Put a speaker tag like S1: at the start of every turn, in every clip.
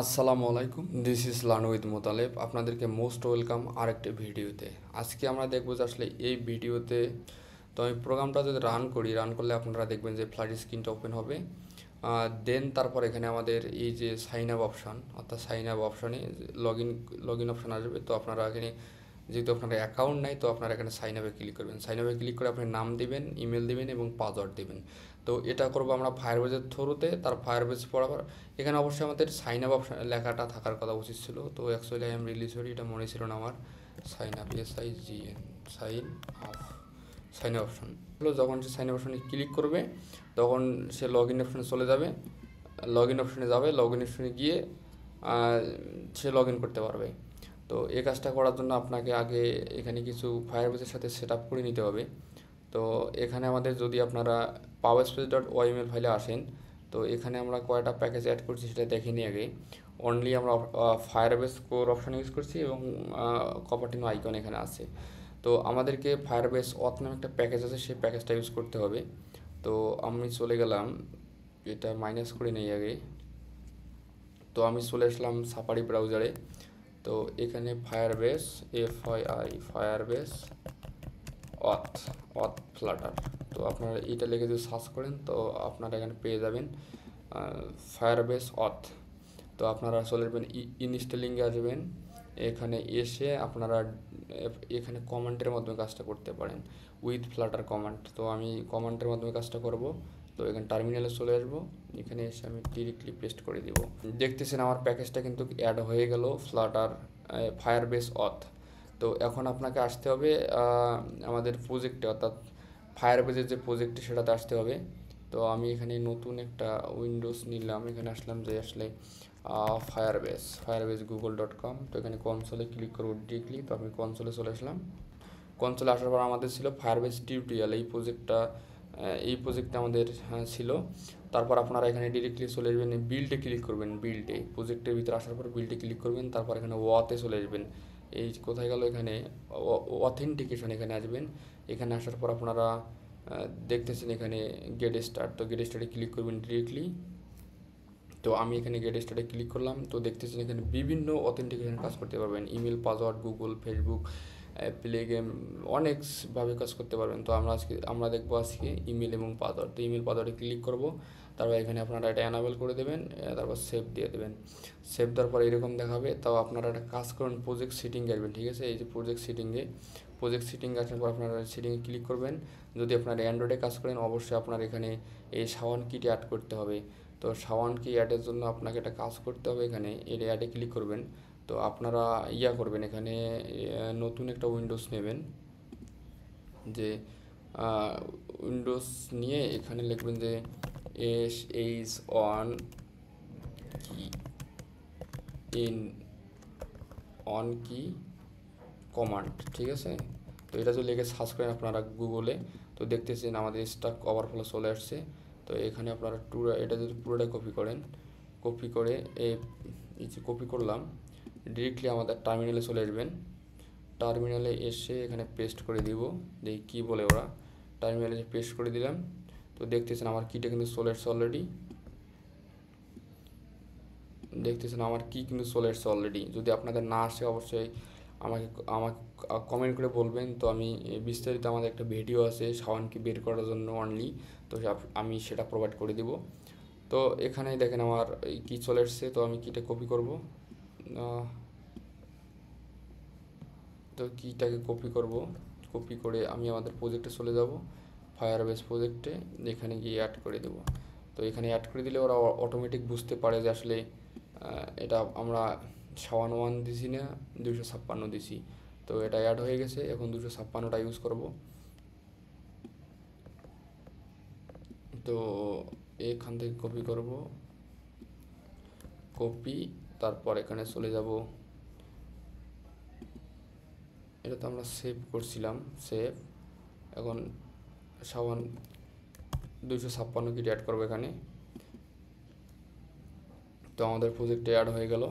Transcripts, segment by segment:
S1: আসসালামু আলাইকুম this is লানুইদ Motaleb আপনাদেরকে মোস্ট ওয়েলকাম আরেকটি ভিডিওতে। আজকে আমরা দেখব যে আসলে এই ভিডিওতে, তো আমি প্রোগ্রামটা যদি রান করি রান করলে আপনারা দেখবেন যে ফ্ল্যাট স্ক্রিনটা ওপেন হবে। দেন তারপর এখানে আমাদের এই যে সাইন আপ অপশান অর্থাৎ সাইন আপ অপশানে log in log in option আসবে। তো আপনারা এখানে, যেহেতু আপনার অ্যাকাউন্ট নাই, তো আপনারা এখানে সাইন আপে ক্লিক করবেন। সাইন আপে ক্লিক করে আপনি নাম দিবেন ইমেল দিবেন এবং পাসওয়ার্ড দিবেন। তো এটা করব আমরা ফায়ারবেজের থ্রুতে, তার ফায়ারবেজ পড়াবার। এখানে অবশ্যই আমাদের সাইন আপ অপশান লেখাটা থাকার কথা উচিত ছিল। তো অ্যাকচুয়ালি আই এম রিলিজ করি এটা মনে ছিল না আমার। Sign up S I G N sign up sign up option হলো যখন সে সাইন আপ অপশানে ক্লিক করবে, তখন সে লগ ইন অপশানে চলে যাবে। লগ ইন অপশানে যাবে লগ ইন অপশানে গিয়ে সে লগ ইন করতে পারবে। তো এই কাজটা করার জন্য আপনাকে আগে এখানে কিছু ফায়ারবেসের সাথে সেট আপ করে নিতে হবে। তো এখানে আমাদের যদি আপনারা পাওয়ার স্পেস ডট ওয়াইমেল ফাইলে আসেন, তো এখানে আমরা কয়টা প্যাকেজ অ্যাড করছি সেটা দেখে নিই আগে। অনলি আমরা ফায়ারবেস কোর অপশান ইউজ করছি এবং কপার্টিনো আইকন এখানে আছে। তো আমাদেরকে ফায়ারবেস অথ নামে একটা প্যাকেজ আছে, সেই প্যাকেজটা ইউজ করতে হবে। তো আমি চলে গেলাম, এটা মাইনাস করে নেই আগে। তো আমি চলে আসলাম সাফারি ব্রাউজারে তো এখানে Firebase F I I Firebase auth auth Flutter তো আপনারা এটা লিখে যদি সার্চ করেন, তো আপনারা এখানে পেয়ে যাবেন ফায়ারবেস অথ। তো আপনারা চলে যাবেন ইনস্টলিংয়ে আসবেন এখানে এসে আপনারা এখানে কমান্ডের মাধ্যমে কাজটা করতে পারেন, উইথ ফ্লাটার কমান্ড তো আমি কমান্ডের মাধ্যমে কাজটা করব। তো এখানে টার্মিনালে চলে আসব। এখানে এসে আমি ডিরেক্টলি পেস্ট করে দিব। দেখতেছেন আমার প্যাকেজটা কিন্তু অ্যাড হয়ে গেল ফ্লাটার ফায়ারবেস অথ। তো এখন আপনাকে আসতে হবে আমাদের প্রজেক্টে অর্থাৎ ফায়ারবেজের যে প্রজেক্টটি সেটাতে আসতে হবে। তো আমি এখানে নতুন একটা উইন্ডোজ নিলাম, এখানে আসলাম যে আসলে Firebase Firebase Google dot com তো এখানে কনসোলে ক্লিক করব ডিরেক্টলি তো আমি কনসোলে চলে আসলাম। কনসোলে আসার পর আমাদের ছিল ফায়ার ফায়ারবেস টিউটোরিয়াল এই প্রজেক্টটা এই প্রজেক্টটা আমাদের ছিল। তারপর আপনারা এখানে ডিরেক্টলি চলে আসবেন বিল্ডে ক্লিক করবেন বিল্ডে প্রজেক্টের ভিতরে আসার পর বিল্ডে ক্লিক করবেন, তারপর এখানে ওয়াতে চলে আসবেন। এই কোথায় গেল এখানে? অথেন্টিকেশন এখানে আসবেন। এখানে আসার পর আপনারা দেখতেছেন এখানে গেট স্টার্ট তো গেট স্টার্টে ক্লিক করবেন ডিরেক্টলি তো আমি এখানে গেট স্টার্টে ক্লিক করলাম। তো দেখতেছেন এখানে বিভিন্ন অথেন্টিকেশন কাজ করতে পারবেন। Email password Google Facebook play game অনেকভাবে কাজ করতে পারবেন। তো আমরা আজকে, আমরা দেখব আজকে ইমেল এবং পাসওয়ার্ড। তো ইমেল পাসওয়ার্ডে ক্লিক করব, তারপর এখানে আপনারা এটা অ্যানাবেল করে দেবেন তারপর সেভ দিয়ে দেবেন। সেভ দেওয়ার পর এরকম দেখাবে, তাও আপনারা একটা কাজ করুন প্রজেক্ট সিটিংয়ে আসবেন, ঠিক আছে? এই যে প্রজেক্ট সিটিংয়ে প্রজেক্ট সিটিং আসার পর আপনারা সিটিংয়ে ক্লিক করবেন। যদি আপনারা অ্যান্ড্রয়েডে কাজ করেন, অবশ্যই আপনার এখানে এই সাওয়ান কিটি অ্যাড করতে হবে। তো সাওয়ান কি অ্যাডের জন্য আপনাকে একটা কাজ করতে হবে এখানে এর অ্যাডে ক্লিক করবেন। তো আপনারা ইয়া করবেন এখানে নতুন একটা উইন্ডোজ নেবেন। যে উইন্ডোজ নিয়ে এখানে লিখবেন যে S H on key in on key command ঠিক আছে? তো এটা যদি লিখে সার্চ করেন আপনারা গুগলে তো দেখতেছেন আমাদের স্টাক ওভারফ্লো চলে আসছে। তো এখানে আপনারা টুরা এটা যদি পুরোটাই কপি করেন কপি করে এই যে কপি করলাম ডিরেক্টলি আমাদের টার্মিনালে চলে আসবেন। টার্মিনালে এসে এখানে পেস্ট করে দিব। দেখি কী বলে ওরা। টার্মিনালে পেস্ট করে দিলাম। তো দেখতেছেন আমার কিটা কিন্তু চলে এসছে অলরেডি দেখতেছেন আমার কি কিন্তু চলে এসছে অলরেডি যদি আপনাদের না আসে অবশ্যই আমাকে আমাকে কমেন্ট করে বলবেন। তো আমি বিস্তারিত আমাদের একটা ভিডিও আছে সাওয়ানকে বের করার জন্য অনলি তো আমি সেটা প্রোভাইড করে দিব। তো এখানে দেখেন আমার কি চলে এসছে তো আমি কিটা কপি করব। তো কিটাকে কপি করব? কপি করে আমি আমাদের প্রজেক্টে চলে যাব ফায়ারবেস প্রজেক্টে এখানে গিয়ে অ্যাড করে দেব। তো এখানে অ্যাড করে দিলে ওরা অটোমেটিক বুঝতে পারে যে আসলে এটা আমরা সাওয়ান ওয়ান দিছি না দুশো ছাপ্পান্ন দিছি। তো এটা অ্যাড হয়ে গেছে, এখন দুশো ছাপ্পান্নটা ইউজ করব। তো এখান থেকে কপি করব। কপি তারপর এখানে চলে যাব। এটা তো আমরা সেভ করছিলাম সেভ এখন সাবান দুইশো ছাপ্পান্ন কিট অ্যাড করব এখানে। তো আমাদের প্রজেক্টে অ্যাড হয়ে গেল।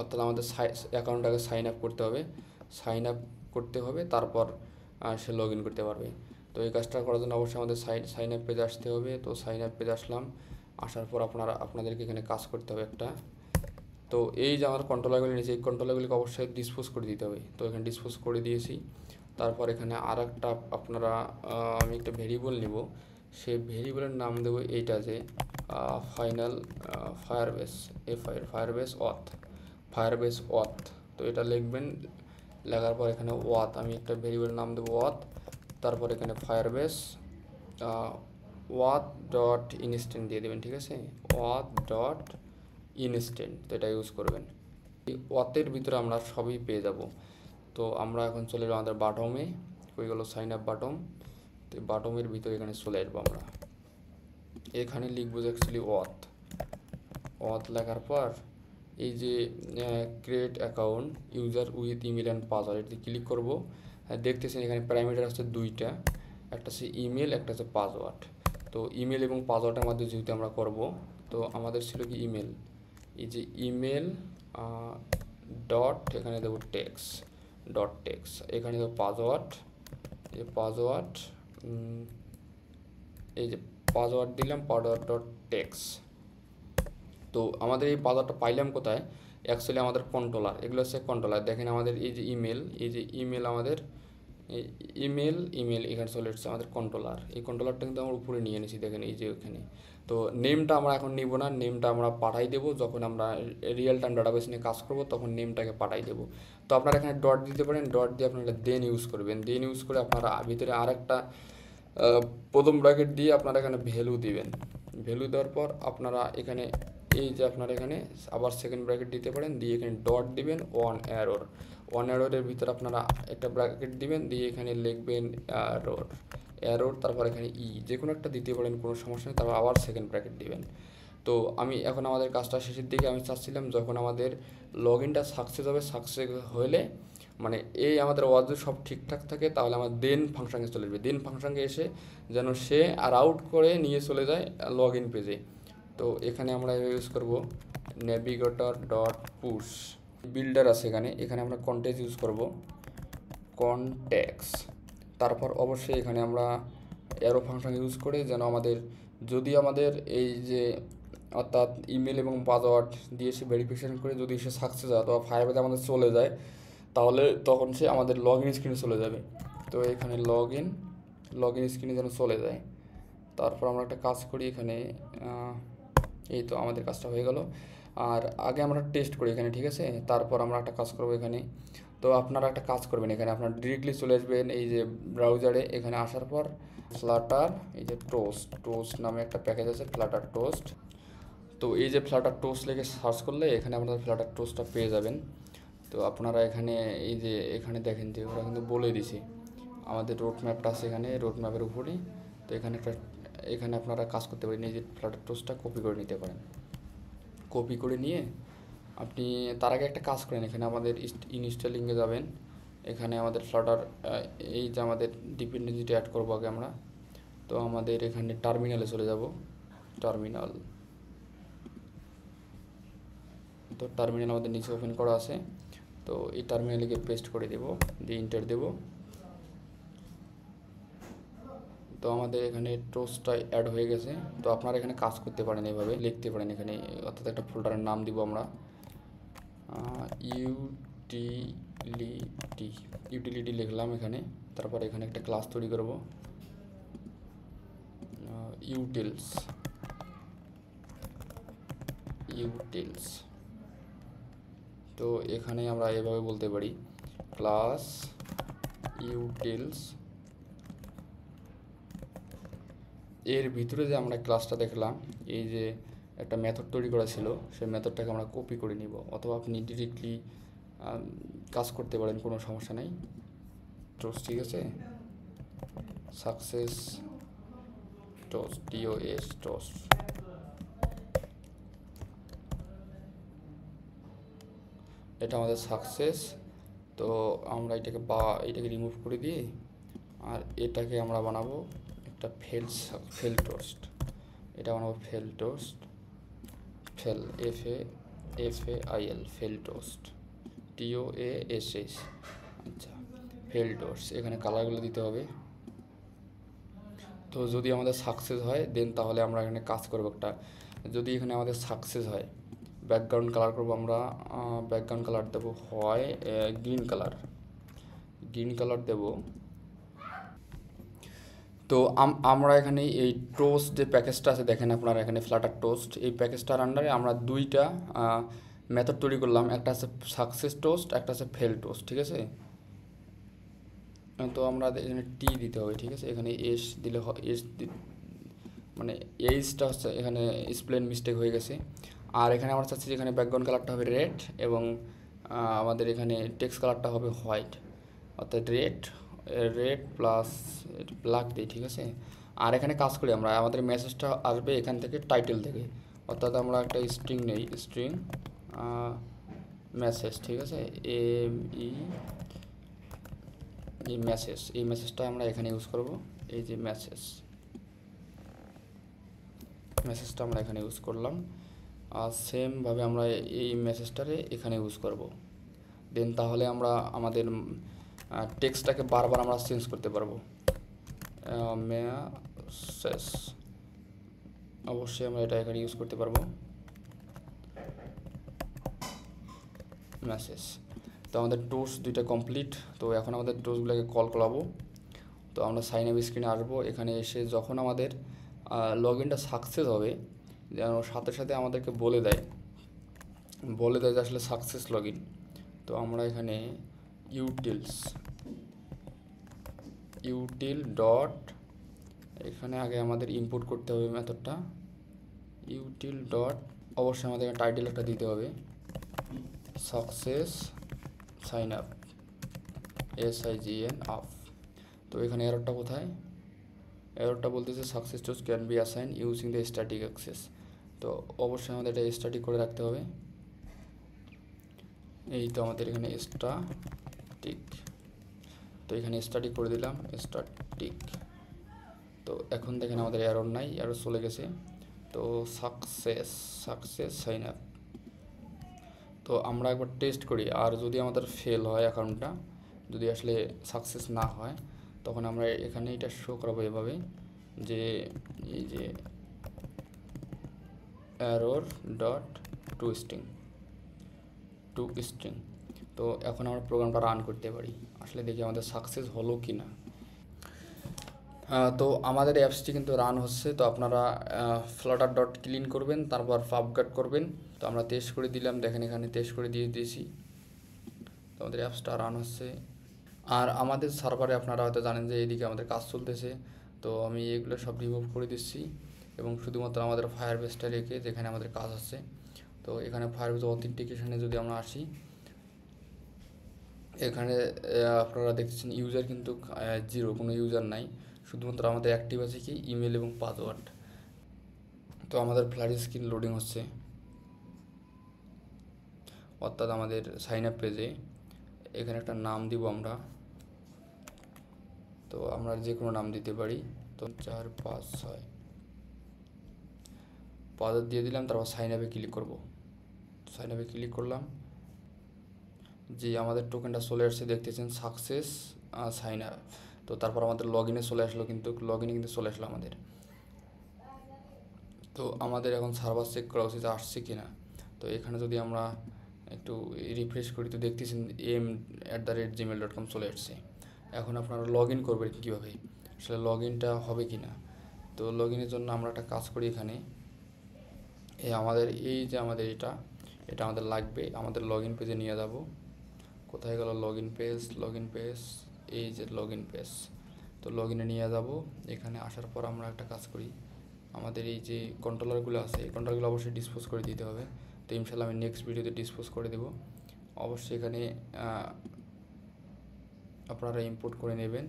S1: অর্থাৎ আমাদের অ্যাকাউন্টটাকে সাইন আপ করতে হবে। সাইন আপ করতে হবে, তারপর সে লগ ইন করতে পারবে। তো এই কাজটা করার জন্য অবশ্যই আমাদের সাইন সাইন আপ পেজে আসতে হবে। তো সাইন আপ পেজে আসলাম। আসার পর আপনারা আপনাদেরকে এখানে কাজ করতে হবে একটা। তো এই যে আমার কন্ট্রোলারগুলি নিয়েছে, এই কন্ট্রোলারগুলিকে অবশ্যই ডিসপোজ করে দিতে হবে। তো এখানে ডিসপোজ করে দিয়েছি। তারপর এখানে আর একটা আপনারা আমি একটা ভেরিয়েবল নিব। সেই ভেরিয়েবলের নাম দেবো এইটা যে final Firebase fire Firebase auth Firebase auth তো এটা লিখবেন, লেখার পর এখানে ওয়াত আমি একটা ভেরিয়েবলের নাম দেবো ওয়াত তারপর এখানে ফায়ারবেস ওয়াত ডট ইনস্ট্যান্ট দিয়ে দেবেন, ঠিক আছে? ওয়াত ডট ইনস্ট্যান্ট তো এটা ইউজ করবেন। এই ওয়াতের ভিতরে আমরা সবই পেয়ে যাব। তো আমরা এখন চলে যাব আমাদের বাটমে ওই গেলো সাইন আপ বাটম তো বাটমের ভিতরে এখানে চলে আসব আমরা। এখানে লিখব যে অ্যাকচুয়ালি ওয়াত ওয়াত লেখার পর এই যে create account user with email and password এটি ক্লিক করব। দেখতেছেন এখানে প্যারামিটার আছে দুইটা। একটা হচ্ছে ইমেল একটা হচ্ছে পাসওয়ার্ড তো ইমেল এবং পাসওয়ার্ডের মধ্যে যেহেতু আমরা করব, তো আমাদের ছিল কি ইমেল এই যে ইমেল ডট এখানে দেবো টেক্স ডট টেক্স এখানে দেবো পাসওয়ার্ড এই পাসওয়ার্ড এই যে পাসওয়ার্ড দিলাম পাসওয়ার্ড ডট টেক্স তো আমাদের এই পাসওয়ার্ডটা পাইলাম কোথায়? অ্যাকচুয়ালি আমাদের কন্ট্রোলার এগুলো হচ্ছে কন্ট্রোলার দেখেন আমাদের এই যে ইমেল এই যে ইমেল আমাদের ইমেল ইমেল এখানে চলে এসেছে আমাদের কন্ট্রোলার এই কন্ট্রোলারটা কিন্তু আমরা উপরে নিয়ে এনেছি, দেখেন এই যে ওখানে। তো নেমটা আমরা এখন নিব না নেমটা আমরা পাঠাই দেবো। যখন আমরা রিয়েল টাইম ডাটাবেস নিয়ে কাজ করব, তখন নেমটাকে পাঠাই দেবো। তো আপনারা এখানে ডট দিতে পারেন ডট দিয়ে আপনারা দেন ইউজ করবেন। দেন ইউজ করে আপনারা ভিতরে আরেকটা প্রথম ব্র্যাকেট দিয়ে আপনারা এখানে ভ্যালু দিবেন। ভ্যালু দেওয়ার পর আপনারা এখানে, এই যে আপনারা এখানে আবার সেকেন্ড ব্র্যাকেট দিতে পারেন। দিয়ে এখানে ডট দিবেন ওয়ান অ্যারোর ওয়ান অ্যারোরের ভিতরে আপনারা একটা ব্র্যাকেট দিবেন, দিয়ে এখানে লিখবেন অ্যারোর অ্যারোর তারপর এখানে ই যে কোনো একটা দিতে পারেন, কোনো সমস্যা নেই, তারপর আবার সেকেন্ড ব্র্যাকেট দিবেন। তো আমি এখন আমাদের কাজটা শেষের দিকে আমি চাচ্ছিলাম, যখন আমাদের লগ ইনটা সাকসেস হবে সাকসেস হলে মানে এই আমাদের ওয়াজু সব ঠিকঠাক থাকে, তাহলে আমার দেন ফাংশানে চলে যাবে দেন ফাংশানে এসে যেন সে আর আউট করে নিয়ে চলে যায় লগ ইন পেজে তো এখানে আমরা ইউজ করব নেভিগেটর ডট পুশ বিল্ডার আছে এখানে। এখানে আমরা কন্টেক্স ইউজ করব। কনটেক্স তারপর অবশ্যই এখানে আমরা অ্যারো ফাংশন ইউজ করে যেন আমাদের, যদি আমাদের এই যে, অর্থাৎ ইমেল এবং পাসওয়ার্ড দিয়ে সে ভেরিফিকেশান করে যদি সে সাকসেস হয় অথবা ফায়ারবেজে আমাদের চলে যায়, তাহলে তখন সে আমাদের লগ ইন স্ক্রিনে চলে যাবে। তো এখানে লগ ইন লগ ইন স্ক্রিনে যেন চলে যায়। তারপর আমরা একটা কাজ করি এখানে এই তো আমাদের কাজটা হয়ে গেল। আর আগে আমরা টেস্ট করি এখানে, ঠিক আছে? তারপর আমরা একটা কাজ করব এখানে। তো আপনারা একটা কাজ করবেন এখানে। আপনারা ডিরেক্টলি চলে আসবেন এই যে ব্রাউজারে এখানে আসার পর ফ্লাটার এই যে টোস্ট টোস্ট নামে একটা প্যাকেজ আছে ফ্লাটার টোস্ট তো এই যে ফ্লাটার টোস্ট লেগে সার্চ করলে এখানে আপনারা ফ্লাটার টোস্টটা পেয়ে যাবেন। তো আপনারা এখানে এই যে এখানে দেখেন যে ওরা কিন্তু বলে দিছে। আমাদের রোড ম্যাপটা আছে এখানে রোড ম্যাপের উপরেই। তো এখানে একটা, এখানে আপনারা কাজ করতে পারেন। এই যে ফ্লাটার টোস্টটা কপি করে নিতে পারেন। কপি করে নিয়ে আপনি তার আগে একটা কাজ করেন। এখানে আমাদের ইনস্টলিংয়ে যাবেন। এখানে আমাদের ফ্লাটার এই যে আমাদের ডিপেন্ডেন্সিটা অ্যাড করব আগে আমরা। তো আমাদের এখানে টার্মিনালে চলে যাব। টার্মিনাল তো টার্মিনাল আমাদের নিচে ওপেন করা আছে। তো এই টার্মিনালে গিয়ে পেস্ট করে দেব, দিয়ে ইন্টার দেব। তো আমাদের এখানে টোস্টটা অ্যাড হয়ে গেছে। তো আপনারা এখানে কাজ করতে পারেন এইভাবে, লিখতে পারেন এখানে, অর্থাৎ একটা ফোল্ডারের নাম দিব আমরা। ইউটিলিটি ইউটিলিটি লিখলাম এখানে, তারপর এখানে একটা ক্লাস তৈরি করব। ইউটিলস ইউটিলস তো এখানে আমরা এভাবে বলতে পারি ক্লাস ইউটিলস এর ভিতরে যে আমরা ক্লাসটা দেখলাম, এই যে একটা মেথড তৈরি করা ছিল, সেই মেথডটাকে আমরা কপি করে নিব। অথবা আপনি ডিরেক্টলি কাজ করতে পারেন, কোনো সমস্যা নেই। টোস ঠিক আছে? সাকসেস টোস টিওএস টোস এটা আমাদের সাকসেস তো আমরা এটাকে বা, এটাকে রিমুভ করে দিয়ে, আর এটাকে আমরা বানাবো একটা ফেল ফেল টোস্ট এটা বানাবো fail toast fail F A F A I L fail toast T O A S S আচ্ছা ফেল টোস্ট এখানে কালারগুলো দিতে হবে। তো যদি আমাদের সাকসেস হয় দেন তাহলে আমরা এখানে কাজ করব একটা। যদি এখানে আমাদের সাকসেস হয় ব্যাকগ্রাউন্ড কালার করব আমরা ব্যাকগ্রাউন্ড কালার দেবো হয় গ্রিন কালার গ্রিন কালার দেব। তো আমরা এখানে এই টোস্ট যে প্যাকেজটা আছে, দেখেন আপনারা এখানে ফ্লাটার টোস্ট এই প্যাকেজটার আন্ডারে আমরা দুইটা মেথড তৈরি করলাম। একটা আছে সাকসেস টোস্ট একটা আছে ফেল টোস্ট ঠিক আছে? তো আমরা এখানে টি দিতে হবে, ঠিক আছে? এখানে এস দিলে এস মানে এইচটা হচ্ছে এখানে স্প্লেন মিস্টেক হয়ে গেছে। আর এখানে আমরা চাচ্ছি যে এখানে ব্যাকগ্রাউন্ড কালারটা হবে রেড এবং আমাদের এখানে টেক্সট কালারটা হবে হোয়াইট অর্থাৎ রেড রেড প্লাস ব্ল্যাক দিই ঠিক আছে? আর এখানে কাজ করি আমরা, আমাদের মেসেজটা আসবে এখান থেকে টাইটেল থেকে। অর্থাৎ আমরা একটা স্ট্রিং নেই স্ট্রিং মেসেজ ঠিক আছে? এম ই এই মেসেজ এই মেসেজটা আমরা এখানে ইউজ করব, এই যে মেসেজ মেসেজটা আমরা এখানে ইউজ করলাম, আর সেমভাবে আমরা এই মেসেজটারে এখানে ইউজ করব। দেন তাহলে আমরা আমাদের টেক্সটটাকে বারবার আমরা চেঞ্জ করতে পারব। মেসেজ অবশ্যই আমরা এটা এখানে ইউজ করতে পারব। মেসেজ তো আমাদের টুলস দুইটা কমপ্লিট তো এখন আমাদের টুলসগুলোকে কল করাবো। তো আমরা সাইন আপ স্ক্রিনে আসব। এখানে এসে যখন আমাদের লগ ইনটা সাকসেস হবে, যেন সাথে সাথে আমাদেরকে বলে দেয়। বলে দেয় যে আসলে সাকসেস লগ তো আমরা এখানে ইউটিলস ইউটিল ডট এখানে আগে আমাদের ইনপুট করতে হবে মেথডটা ইউটিল ডট অবশ্যই আমাদের টাইটেল একটা দিতে হবে। Success sign up S I G N up তো এখানে এররটা কোথায়? এররটা বলতেছে success toast can be assign using the static access তো অবশ্যই আমাদের এটা স্ট্যাটিক করে রাখতে হবে। এই তো আমাদের এখানে স্ট্যাটিক তো এখানে স্ট্যাটিক করে দিলাম স্ট্যাটিক তো এখন দেখেন আমাদের এরর নাই এরর চলে গেছে। তো সাকসেস সাকসেস সাইন আপ তো আমরা একবার টেস্ট করি, আর যদি আমাদের ফেল হয় অ্যাকাউন্টটা যদি আসলে সাকসেস না হয়, তখন আমরা এখানে এটা শো করাবো এভাবে যে এই যে error dot to string to string তো এখন আমরা প্রোগ্রামটা রান করতে পারি। আসলে দেখি আমাদের সাকসেস হলো কি না তো আমাদের অ্যাপসটি কিন্তু রান হচ্ছে, তো আপনারা ফ্লাটার ডট ক্লিন করবেন, তারপর পাবগাট করবেন। তো আমরা টেস্ট করে দিলাম, দেখেন এখানে টেস্ট করে দিয়ে দিয়েছি। তো আমাদের অ্যাপসটা রান হচ্ছে। আর আমাদের সার্ভারে আপনারা হয়তো জানেন যে এইদিকে আমাদের কাজ চলতেছে। তো আমি এগুলো সব রিমুভ করে দিচ্ছি এবং শুধুমাত্র আমাদের ফায়ার বেসটা রেখে যেখানে আমাদের কাজ আছে। তো এখানে ফায়ার বেস অথেন্টিকেশনে যদি আমরা আসি এখানে আপনারা দেখতেছেন ইউজার কিন্তু জিরো কোনো ইউজার নাই। শুধুমাত্র আমাদের অ্যাক্টিভ আছে কি? ইমেল এবং পাসওয়ার্ড তো আমাদের ফ্ল্যাট স্ক্রিন লোডিং হচ্ছে। অর্থাৎ আমাদের সাইন আপ পেজে এখানে একটা নাম দিব আমরা। তো আমরা যে কোনো নাম দিতে পারি। তো চার, পাঁচ, ছয়। পাসওয়ার্ড দিয়ে দিলাম, তারপর সাইন আপে ক্লিক করব। সাইন আপে ক্লিক করলাম। যে আমাদের টোকেনটা চলে আসছে, দেখতেছেন সাকসেস সাইন আপ তো তারপর আমাদের লগ ইনে চলে আসলো কিন্তু লগ ইনে কিন্তু চলে আসলো আমাদের। তো আমাদের এখন সার্ভার চেক করা উচিত আসছে কি না তো এখানে যদি আমরা একটু রিফ্রেশ করি, তো দেখতেছেন M at the rate Gmail dot com চলে আসছে। এখন আপনারা লগ ইন করবেন কীভাবে? আসলে লগ ইনটা হবে কি না তো লগ ইনের জন্য আমরা একটা কাজ করি এখানে। এই আমাদের, এই যে আমাদের এটা এটা আমাদের লাগবে। আমাদের লগ ইন পেজে নিয়ে যাব। কোথায় গেল log in page log in page এই যে লগ ইন পেজ তো লগ ইনে নিয়ে যাব। এখানে আসার পর আমরা একটা কাজ করি। আমাদের এই যে কন্ট্রোলারগুলো আছে, এই কন্ট্রোলারগুলো অবশ্যই ডিসপোজ করে দিতে হবে। তো ইনশাল্লাহ আমি নেক্সট ভিডিওতে ডিসপোজ করে দেব। অবশ্যই এখানে আপনারা ইম্পোর্ট করে নেবেন।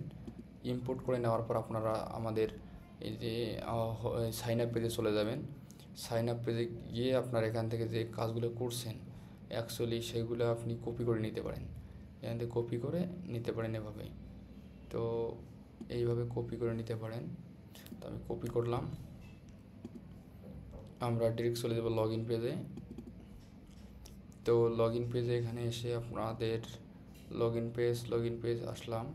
S1: ইম্পোর্ট করে নেওয়ার পর আপনারা আমাদের এই যে সাইন আপ পেজে চলে যাবেন। সাইন আপ পেজে গিয়ে আপনার এখান থেকে যে কাজগুলো করছেন অ্যাকচুয়ালি সেগুলো আপনি কপি করে নিতে পারেন। এখান থেকে কপি করে নিতে পারেন এভাবে তো এইভাবে কপি করে নিতে পারেন। তো আমি কপি করলাম। আমরা ডিরেক্ট চলে যাব লগ ইন পেজে তো লগ ইন পেজে এখানে এসে আপনাদের log in page log in page আসলাম।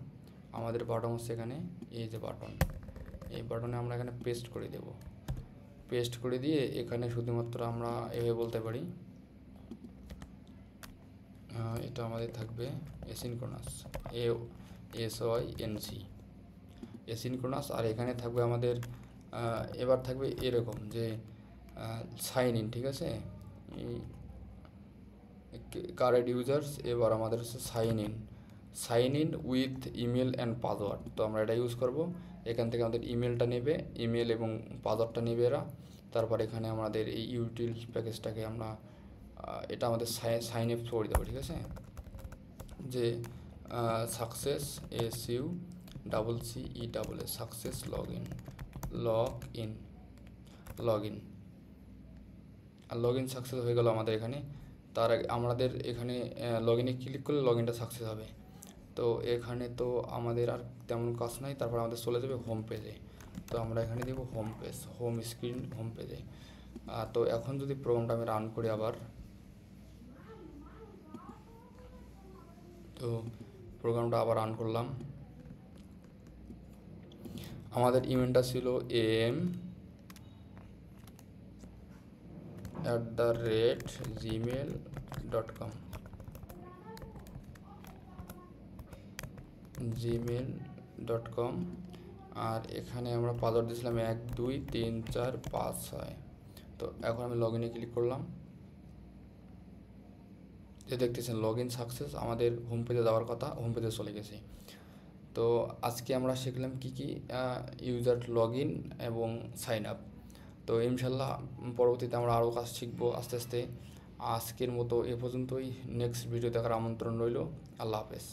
S1: আমাদের বাটন হচ্ছে এখানে এই যে বাটন এই বাটনে আমরা এখানে পেস্ট করে দেব। পেস্ট করে দিয়ে এখানে শুধুমাত্র আমরা এভাবে বলতে পারি। এটা আমাদের থাকবে asynchronous A S Y N C asynchronous আর এখানে থাকবে আমাদের এবার থাকবে এরকম যে সাইন ইন, ঠিক আছে? কারেন্ট ইউজার্স, এবার আমাদের হচ্ছে sign in. Sign in with email and password. তো আমরা এটা ইউজ করব। এখান থেকে আমাদের ইমেলটা নেবে, ইমেল এবং পাসওয়ার্ডটা নেবে এরা। তারপর এখানে আমাদের এই ইউটিল প্যাকেজটাকে আমরা এটা আমাদের সাইন আপ করে দেবো, ঠিক আছে? যে success S U double C E double S success log in log in log in R log in success হয়ে গেল আমাদের এখানে। তার আমাদের এখানে লগ ইনে ক্লিক করলে লগ ইনটা সাকসেস হবে। তো এখানে তো আমাদের আর তেমন কাজ নাই, তারপর আমাদের চলে যাবে হোম পেজে তো আমরা এখানে দেবো home page home screen home পেজে তো এখন যদি প্রোগ্রামটা আমি রান করি আবার তো প্রোগ্রামটা আবার রান করলাম। আমাদের ইমেলটা ছিল M at the rate Gmail dot com Gmail dot com আর এখানে আমরা পাসওয়ার্ড দিয়েছিলাম এক, দুই, তিন, চার, পাঁচ, ছয়। তো এখন আমি লগ ইনে ক্লিক করলাম। যে দেখতেছেন লগ ইন সাকসেস আমাদের হোম পেজে যাওয়ার কথা হোম পেজে চলে গেছে। তো আজকে আমরা শিখলাম কি কি ইউজার লগ ইন এবং সাইন আপ তো ইনশাল্লাহ পরবর্তীতে আমরা আরও কাজ শিখব আস্তে আস্তে। আজকের মতো এ পর্যন্তই। নেক্সট ভিডিও দেখার আমন্ত্রণ রইল। আল্লাহ হাফেজ।